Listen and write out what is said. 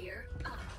Here. gear. Um,